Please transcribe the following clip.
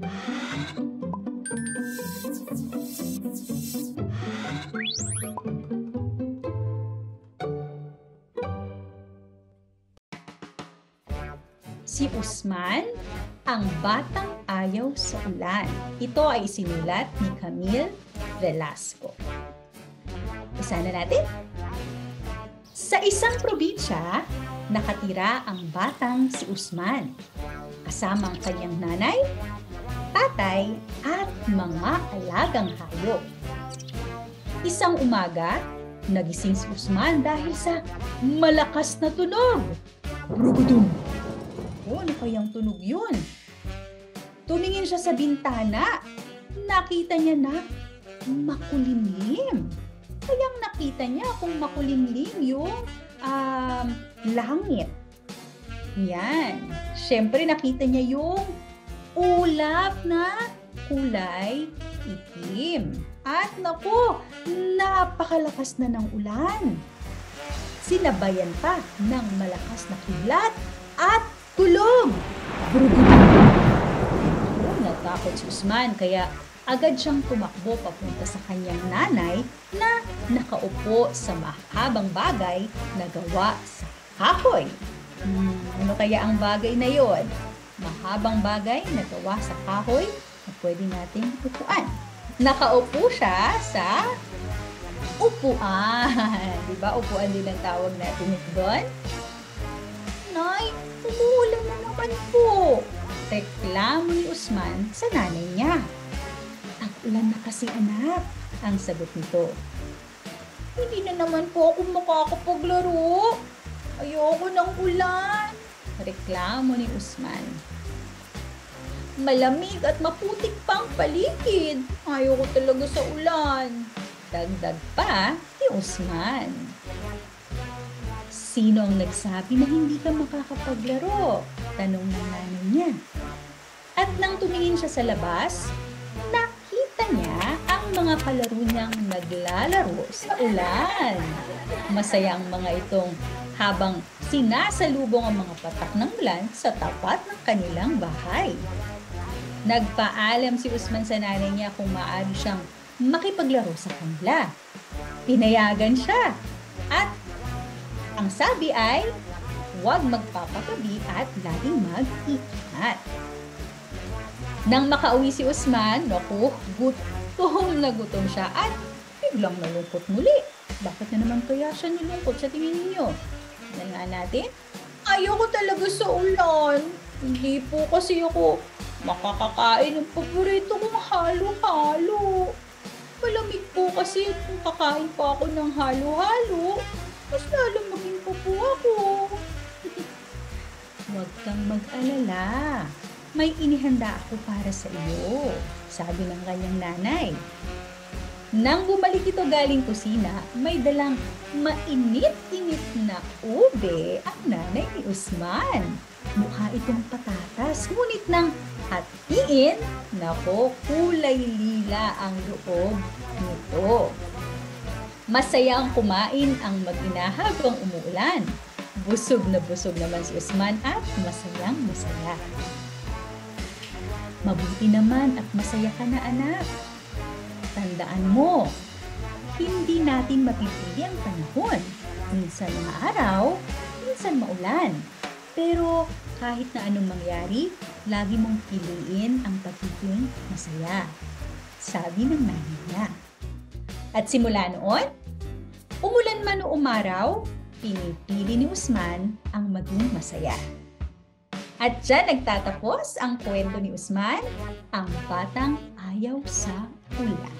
Si Usman, ang batang ayaw sa ulan. Ito ay sinulat ni Camille Velasco. Usahan na natin. Sa isang probinsya, nakatira ang batang si Usman. Kasama ang kanyang nanay, tatay, at mga alagang hayop. Isang umaga, nagising si Usman dahil sa malakas na tunog. Rugudum! Oh, ano kayang tunog yun? Tumingin siya sa bintana. Nakita niya na makulimlim. Kayang nakita niya kung makulimlim yung um, langit. Yan. Siyempre nakita niya yung ulap na kulay itim. At naku, napakalakas na ng ulan. Sinabayan pa ng malakas na kilat at tulog. Oh, natakot si Usman kaya agad siyang tumakbo papunta sa kanyang nanay na nakaupo sa mahabang bagay na gawa sa kahoy. Hmm, ano kaya ang bagay na yon? Mahabang bagay na gawa sa kahoy na pwede nating upuan. Nakaupo siya sa upuan. Di ba? Upuan din ang tawag natin doon. Nay, umuulan na naman po. Reklamo ni Usman sa nanay niya. Tag-ulan na kasi anak, ang sagot nito. Hindi na naman po ako makakapaglaro. Ayoko ng ulan. Reklamo ni Usman. Malamig at maputik pa ang paligid. Ayoko talaga sa ulan. Dagdag pa ni Usman. Sino ang nagsabi na hindi ka makakapaglaro? Tanong ng nanay niya. At nang tumingin siya sa labas, nakita niya ang mga kalaro niyang naglalaro sa ulan. Masaya ang mga itong habang sinasalubong ang mga patak ng ulan sa tapat ng kanilang bahay. Nagpaalam si Usman sa nanay niya kung maaari siyang makipaglaro sa kanila. Pinayagan siya at ang sabi ay huwag magpapatabi at laging mag-iingat. Nang makauwi si Usman, naku, gutom na gutom siya at biglang nalungkot muli. Bakit na naman kaya siya nilungkot sa tingin ninyo? Tingnan natin. Ayoko talaga sa ulan. Hindi po kasi ako makakakain ng paborito kong halo-halo. Malamig po kasi kung kakain pa ako ng halo-halo, mas lalo maging po po ako. Huwag kang mag-alala. May inihanda ako para sa iyo, sabi ng kanyang nanay. Nang bumalik ito galing kusina, may dalang mainit-init na ube ang nanay ni Usman. Mukha itong patatas, ngunit nang hatiin, nako, kulay lila ang loob nito. Masaya ang kumain ang mag-ina habang umuulan. Busog na busog naman si Usman at masayang masaya. Mabuti naman at masaya ka na anak. Tandaan mo, hindi natin mapipili ang panahon. Minsan maaraw, minsan maulan. Pero kahit na anong mangyari, lagi mong piliin ang pagiging masaya. Sabi ng nanay niya. At simula noon, umulan man o umaraw, pinipili ni Usman ang maging masaya. At dyan nagtatapos ang kwento ni Usman, ang batang ayaw sa ulan.